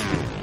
Yeah.